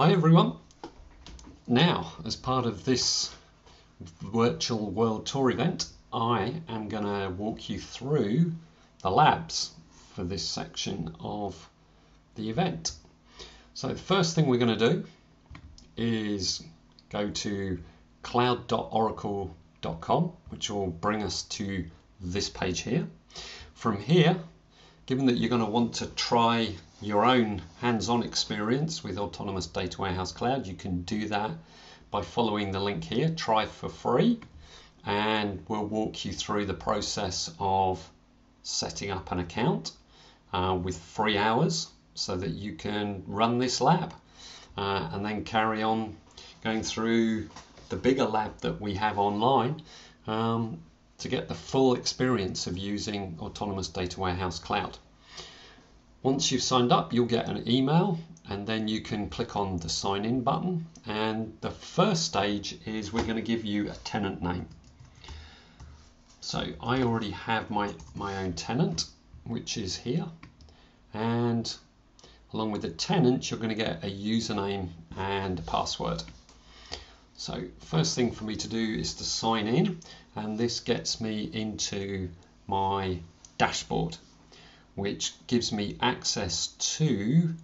Hi everyone. Now, as part of this virtual world tour event, I am going to walk you through the labs for this section of the event. So the first thing we're going to do is go to cloud.oracle.com, which will bring us to this page here. From here, given that you're going to want to try your own hands-on experience with Autonomous Data Warehouse Cloud, you can do that by following the link here, try for free, and we'll walk you through the process of setting up an account uh, with free hours so that you can run this lab uh, and then carry on going through the bigger lab that we have online um, to get the full experience of using Autonomous Data Warehouse Cloud. Once you've signed up, you'll get an email and then you can click on the sign in button. And the first stage is we're going to give you a tenant name. So I already have my, my own tenant, which is here. And along with the tenant, you're going to get a username and a password. So first thing for me to do is to sign in and this gets me into my dashboard which gives me access to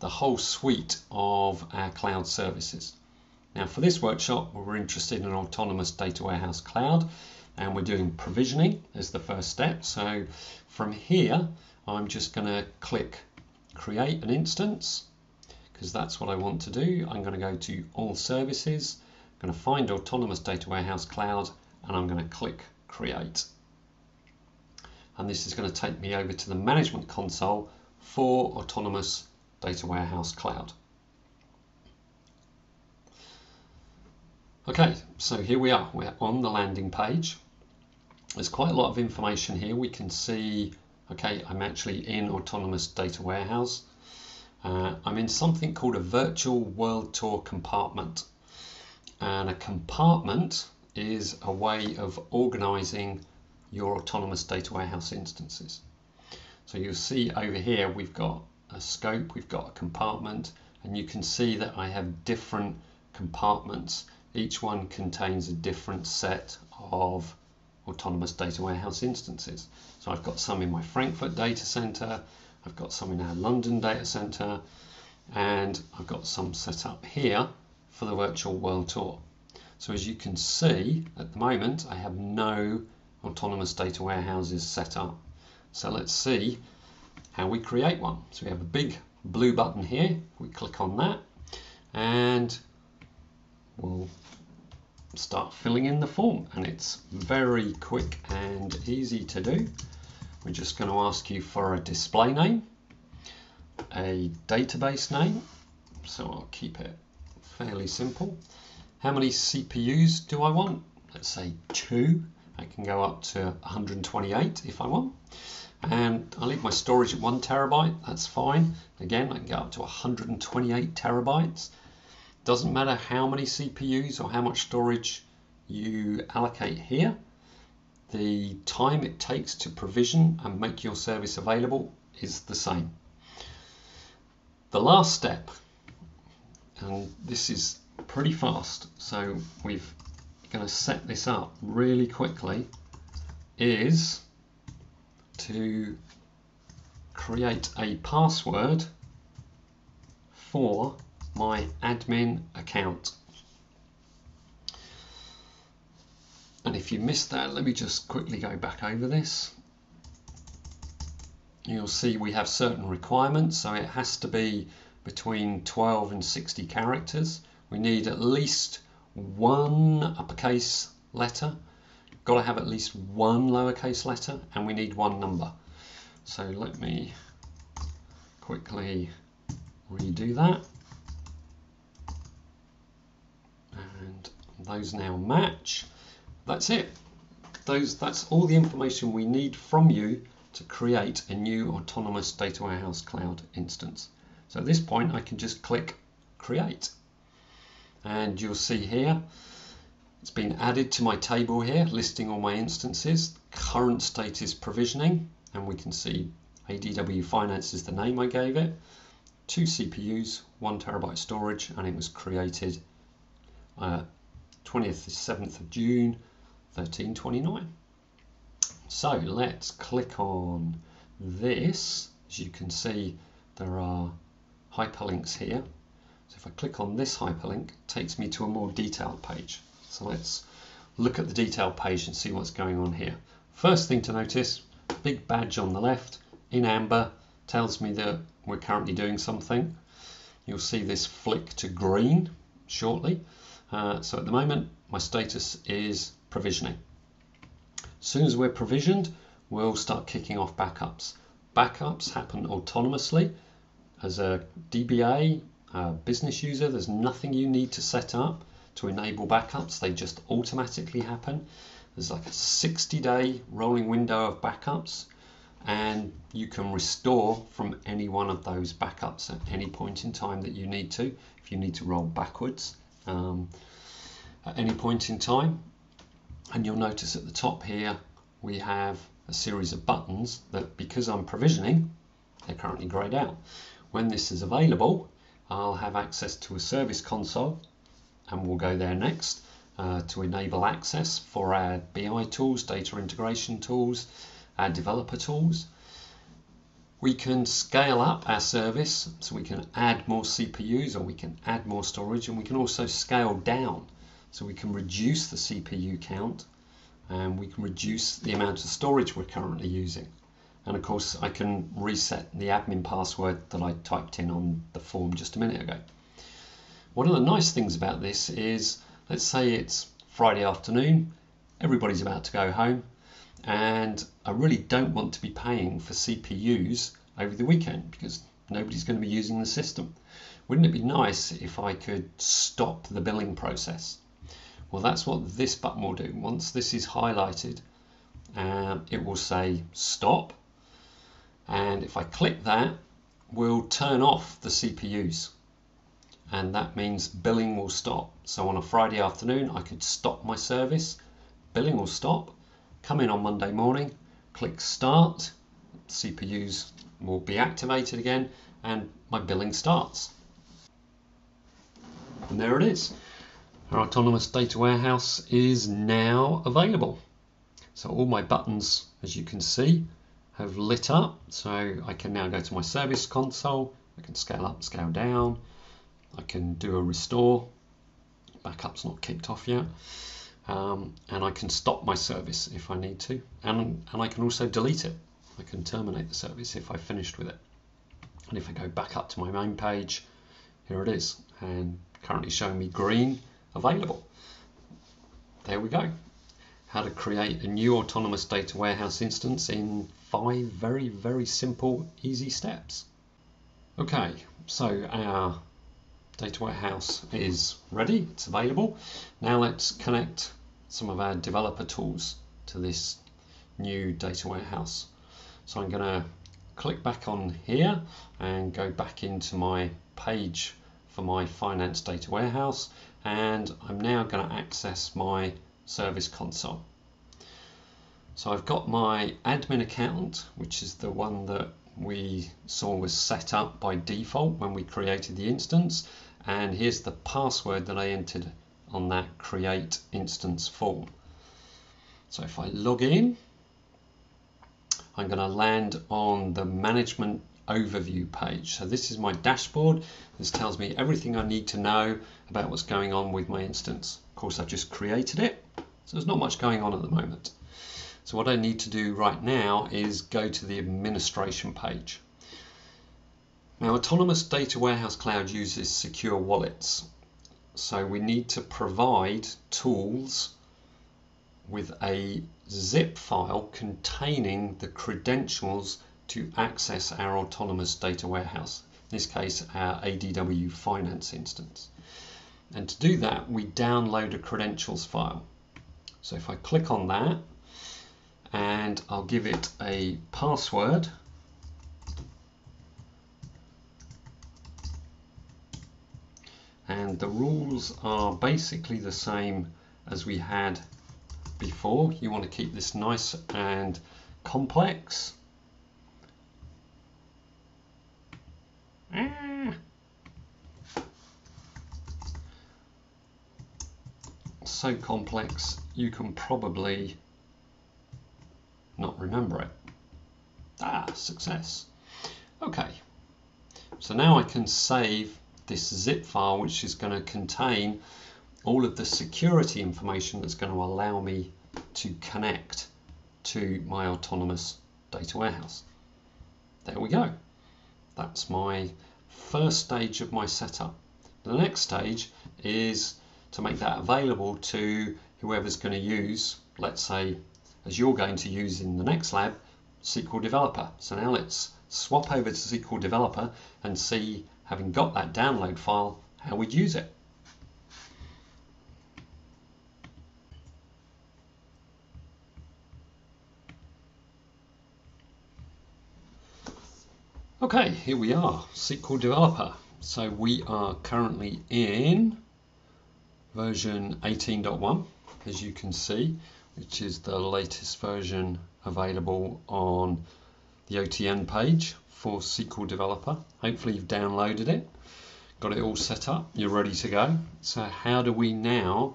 the whole suite of our cloud services. Now for this workshop, we're interested in Autonomous Data Warehouse Cloud and we're doing provisioning as the first step. So from here, I'm just going to click create an instance because that's what I want to do. I'm going to go to all services, I'm going to find Autonomous Data Warehouse Cloud and I'm going to click create and this is going to take me over to the management console for Autonomous Data Warehouse Cloud. Okay, so here we are, we're on the landing page. There's quite a lot of information here. We can see, okay, I'm actually in Autonomous Data Warehouse. Uh, I'm in something called a virtual world tour compartment. And a compartment is a way of organizing your autonomous data warehouse instances. So you'll see over here we've got a scope, we've got a compartment, and you can see that I have different compartments. Each one contains a different set of autonomous data warehouse instances. So I've got some in my Frankfurt data center, I've got some in our London data center, and I've got some set up here for the virtual world tour. So as you can see, at the moment, I have no autonomous data warehouses set up. So let's see how we create one. So we have a big blue button here. We click on that and we'll start filling in the form and it's very quick and easy to do. We're just going to ask you for a display name, a database name, so I'll keep it fairly simple. How many CPUs do I want? Let's say two. I can go up to 128 if I want. And I leave my storage at one terabyte, that's fine. Again, I can go up to 128 terabytes. Doesn't matter how many CPUs or how much storage you allocate here. The time it takes to provision and make your service available is the same. The last step, and this is pretty fast, so we've going to set this up really quickly is to create a password for my admin account. And if you missed that, let me just quickly go back over this. You'll see we have certain requirements, so it has to be between 12 and 60 characters. We need at least one uppercase letter, got to have at least one lowercase letter, and we need one number. So let me quickly redo that. And those now match. That's it. Those, that's all the information we need from you to create a new Autonomous Data Warehouse Cloud instance. So at this point, I can just click Create and you'll see here it's been added to my table here listing all my instances current status provisioning and we can see ADW Finance is the name I gave it two CPUs one terabyte storage, and it was created uh, 20th 7th of June 1329. So let's click on this. As you can see, there are hyperlinks here. So if I click on this hyperlink, it takes me to a more detailed page. So let's look at the detailed page and see what's going on here. First thing to notice, big badge on the left in amber tells me that we're currently doing something. You'll see this flick to green shortly. Uh, so at the moment, my status is provisioning. As soon as we're provisioned, we'll start kicking off backups. Backups happen autonomously. As a DBA, business user, there's nothing you need to set up to enable backups. They just automatically happen. There's like a 60 day rolling window of backups and you can restore from any one of those backups at any point in time that you need to if you need to roll backwards um, at any point in time and you'll notice at the top here we have a series of buttons that because I'm provisioning they're currently grayed out when this is available I'll have access to a service console and we'll go there next uh, to enable access for our BI tools, data integration tools, our developer tools. We can scale up our service so we can add more CPUs or we can add more storage and we can also scale down so we can reduce the CPU count and we can reduce the amount of storage we're currently using. And of course I can reset the admin password that I typed in on the form just a minute ago. One of the nice things about this is, let's say it's Friday afternoon, everybody's about to go home, and I really don't want to be paying for CPUs over the weekend because nobody's going to be using the system. Wouldn't it be nice if I could stop the billing process? Well, that's what this button will do. Once this is highlighted, um, it will say stop. And if I click that, we'll turn off the CPUs. And that means billing will stop. So on a Friday afternoon, I could stop my service, billing will stop, come in on Monday morning, click start, CPUs will be activated again, and my billing starts. And there it is. Our autonomous data warehouse is now available. So all my buttons, as you can see, have lit up. So I can now go to my service console. I can scale up, scale down. I can do a restore. Backup's not kicked off yet um, and I can stop my service if I need to and, and I can also delete it. I can terminate the service if I finished with it. And if I go back up to my main page, here it is and currently showing me green available. There we go. How to create a new autonomous data warehouse instance in five very, very simple, easy steps. Okay, so our data warehouse is ready, it's available. Now let's connect some of our developer tools to this new data warehouse. So I'm going to click back on here and go back into my page for my finance data warehouse and I'm now going to access my service console. So I've got my admin account which is the one that we saw was set up by default when we created the instance and here's the password that I entered on that create instance form. So if I log in, I'm going to land on the management overview page. So this is my dashboard. This tells me everything I need to know about what's going on with my instance. Course, I've just created it, so there's not much going on at the moment. So what I need to do right now is go to the administration page. Now, Autonomous Data Warehouse Cloud uses secure wallets. So we need to provide tools with a zip file containing the credentials to access our autonomous data warehouse, in this case our ADW finance instance. And to do that, we download a credentials file. So if I click on that, and I'll give it a password, and the rules are basically the same as we had before. You want to keep this nice and complex. Ah. So complex you can probably not remember it. Ah, success. Okay, so now I can save this zip file which is going to contain all of the security information that's going to allow me to connect to my autonomous data warehouse. There we go. That's my first stage of my setup. The next stage is to make that available to whoever's going to use, let's say, as you're going to use in the next lab, SQL Developer. So now let's swap over to SQL Developer and see, having got that download file, how we'd use it. Okay, here we are, SQL Developer. So we are currently in version 18.1, as you can see, which is the latest version available on the OTN page for SQL Developer. Hopefully you've downloaded it, got it all set up, you're ready to go. So how do we now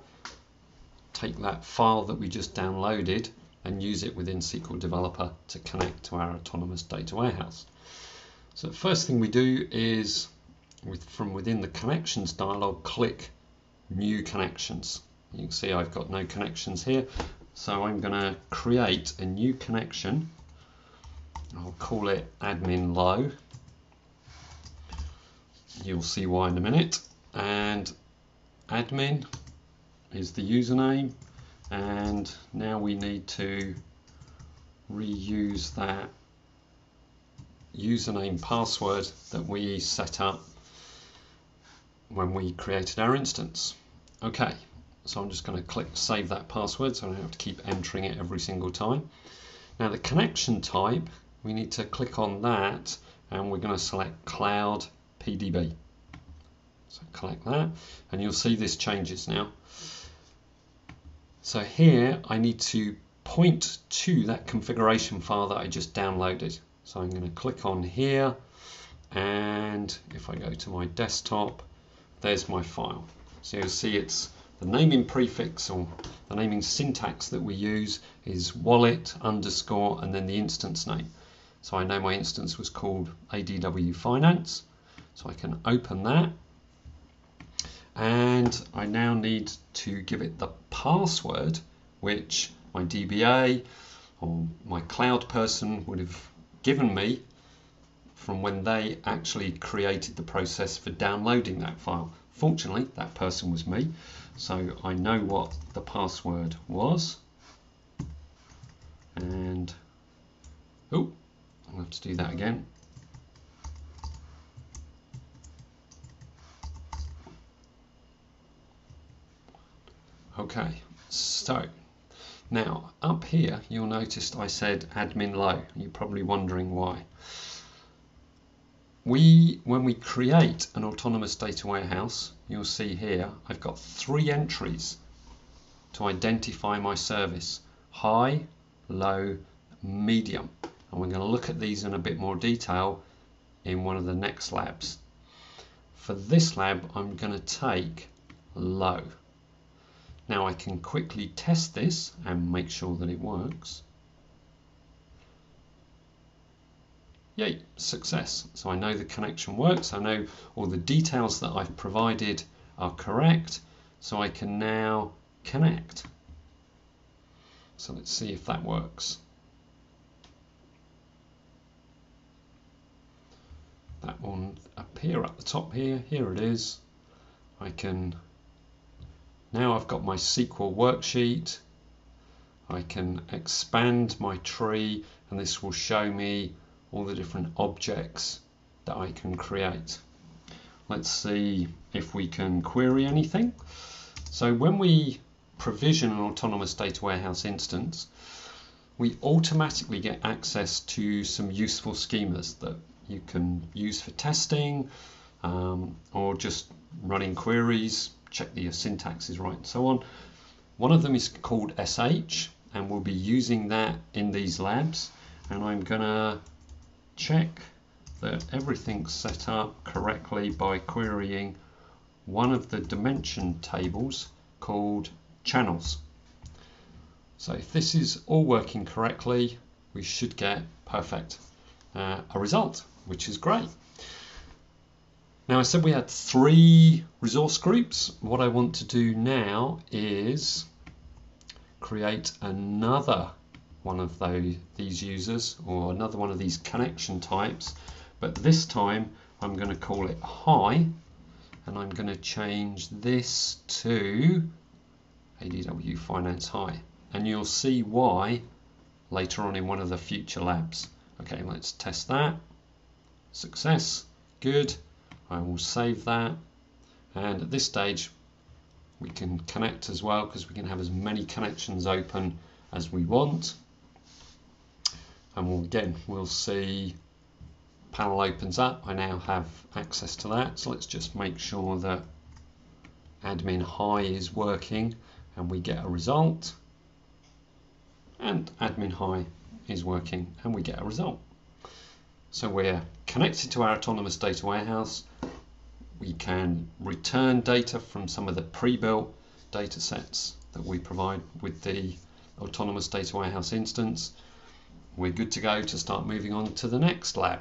take that file that we just downloaded and use it within SQL Developer to connect to our autonomous data warehouse? So the first thing we do is with, from within the connections dialog, click new connections. You can see I've got no connections here. So I'm going to create a new connection. I'll call it admin low. You'll see why in a minute. And admin is the username. And now we need to reuse that username password that we set up when we created our instance. Okay, so I'm just going to click save that password so I don't have to keep entering it every single time. Now the connection type, we need to click on that and we're going to select Cloud PDB. So click that and you'll see this changes now. So here I need to point to that configuration file that I just downloaded. So I'm going to click on here and if I go to my desktop, there's my file. So you'll see it's the naming prefix or the naming syntax that we use is wallet underscore and then the instance name. So I know my instance was called ADW Finance. So I can open that. And I now need to give it the password, which my DBA or my cloud person would have given me from when they actually created the process for downloading that file. Fortunately, that person was me, so I know what the password was. And, oh, I'll have to do that again. Okay, so now, up here, you'll notice I said admin low. You're probably wondering why. We, when we create an autonomous data warehouse, you'll see here, I've got three entries to identify my service. High, low, medium. And we're going to look at these in a bit more detail in one of the next labs. For this lab, I'm going to take low. Now I can quickly test this and make sure that it works. Yay, success. So I know the connection works. I know all the details that I've provided are correct. So I can now connect. So let's see if that works. That will appear at the top here. Here it is. I can now I've got my SQL worksheet. I can expand my tree and this will show me all the different objects that I can create. Let's see if we can query anything. So when we provision an autonomous data warehouse instance, we automatically get access to some useful schemas that you can use for testing um, or just running queries check that your syntax is right and so on. One of them is called SH and we'll be using that in these labs and I'm gonna check that everything's set up correctly by querying one of the dimension tables called channels. So if this is all working correctly, we should get perfect uh, a result, which is great. Now I said we had three resource groups. What I want to do now is create another one of those, these users or another one of these connection types, but this time I'm going to call it high and I'm going to change this to ADW Finance High and you'll see why later on in one of the future labs. Okay, let's test that. Success, good. I will save that. And at this stage, we can connect as well because we can have as many connections open as we want. And we'll, again, we'll see panel opens up. I now have access to that. So let's just make sure that admin high is working and we get a result. And admin high is working and we get a result. So we're connected to our autonomous data warehouse. We can return data from some of the pre-built data sets that we provide with the autonomous data warehouse instance. We're good to go to start moving on to the next lab.